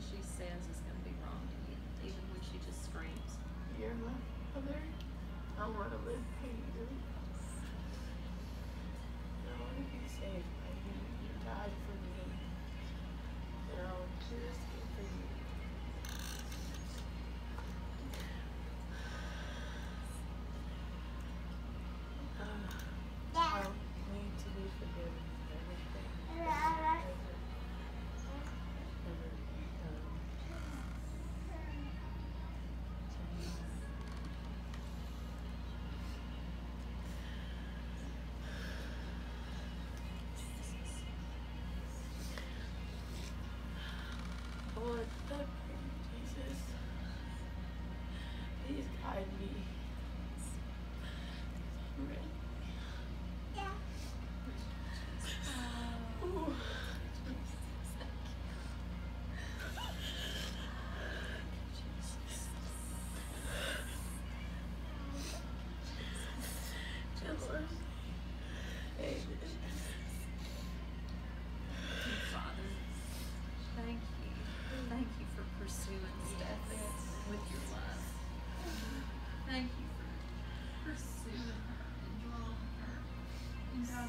she says is gonna be wrong to you, even when she just screams. You're my mother. I want to live you.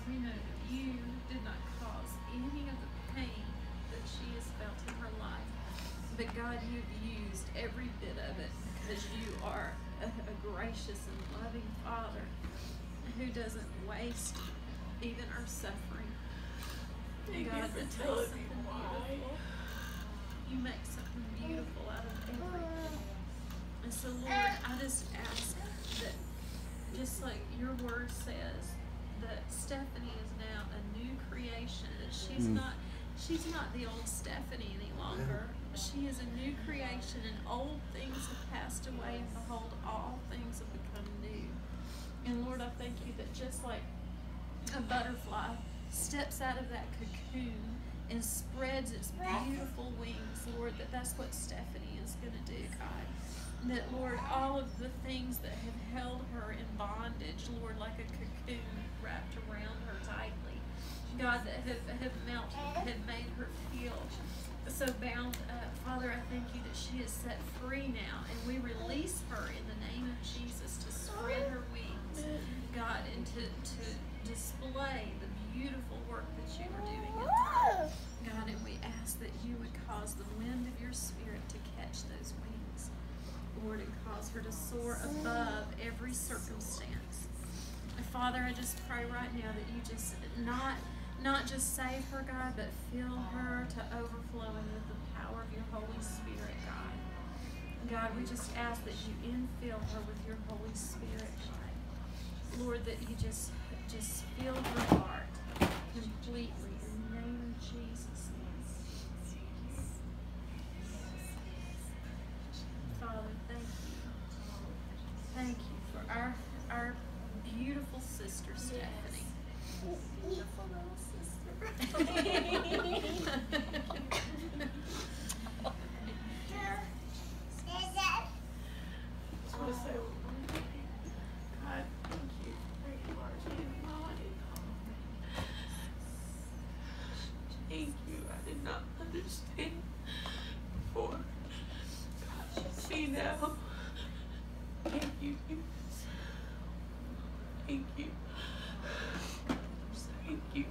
We know that you did not cause any of the pain that she has felt in her life. But God, you've used every bit of it because you are a, a gracious and loving Father who doesn't waste even our suffering. Thank God, you for telling me why. beautiful. You make something beautiful out of everything. And so, Lord, I just ask that, just like your word says, that Stephanie is now a new creation. She's Mm. not, she's not the old Stephanie any longer. She is a new creation, and old things have passed away, and behold, all things have become new. And Lord, I thank you that just like a butterfly steps out of that cocoon and spreads its beautiful wings, Lord, that that's what Stephanie is going to do, God. That, Lord, all of the things that have held her in bondage, Lord, like a cocoon wrapped around her tightly, God, that have, have melted, have made her feel so bound up. Father, I thank you that she is set free now, and we release her to soar above every circumstance. Father, I just pray right now that you just not not just save her, God, but fill her to overflowing with the power of your Holy Spirit, God. God, we just ask that you infill her with your Holy Spirit, God. Lord, that you just just fill her heart completely in the name of Jesus. Now. Thank you. Thank you. Thank you.